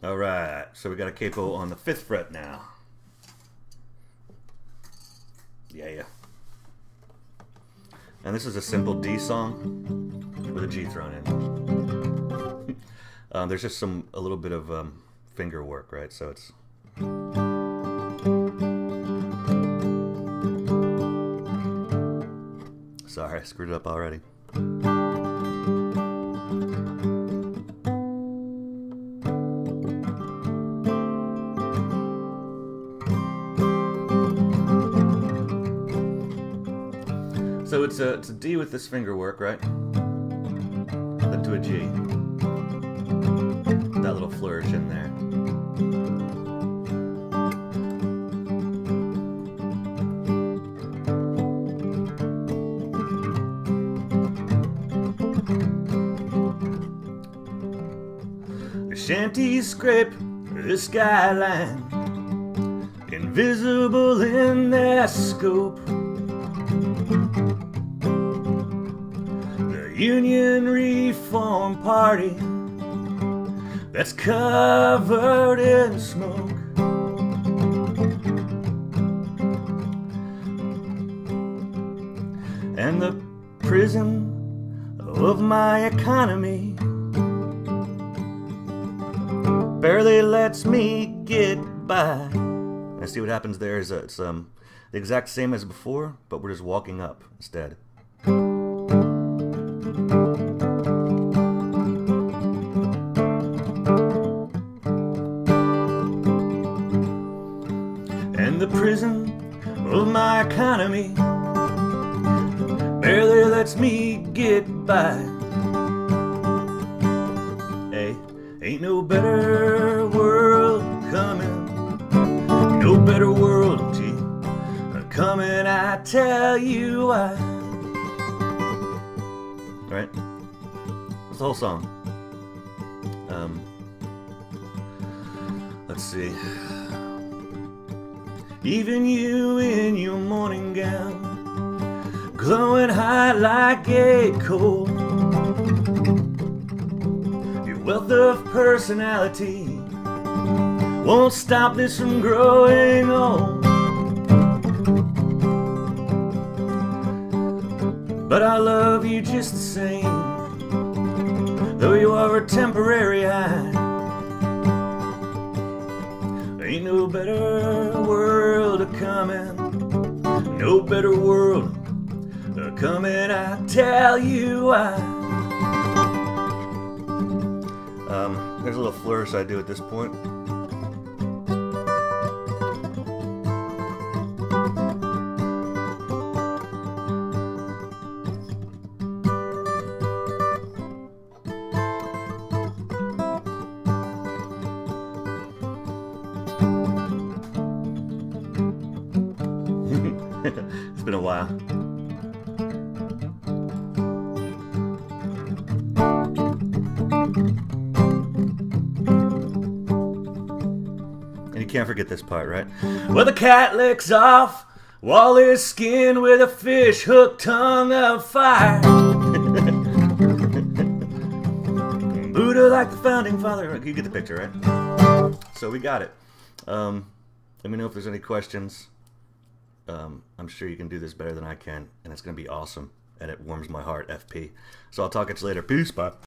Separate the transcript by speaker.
Speaker 1: All right, so we got a capo on the fifth fret now. Yeah, yeah. And this is a simple D song with a G thrown in. um, there's just some a little bit of um, finger work, right? So it's. Sorry, I screwed it up already. So it's a it's a D with this finger work, right? Then to a G. That little flourish in there. The shanties scrape the skyline, invisible in their scope. Union Reform Party that's covered in smoke. And the prison of my economy barely lets me get by. And see what happens there is uh, it's um the exact same as before, but we're just walking up instead. Of my economy barely lets me get by. Hey, ain't no better world coming, no better world, coming. I tell you why. Right? That's the whole song. Um, let's see. Even you in your morning gown, glowing hot like a coal. Your wealth of personality won't stop this from growing old. But I love you just the same, though you are a temporary high. Ain't no better world a coming, no better world coming. I tell you why. Um, there's a little flourish I do at this point. it's been a while. And you can't forget this part, right? Well, the cat licks off Wally's skin with a fish hook tongue of fire. Buddha like the founding father. You get the picture, right? So we got it. Um, let me know if there's any questions. Um, I'm sure you can do this better than I can, and it's going to be awesome. And it warms my heart, FP. So I'll talk at you later. Peace, bye.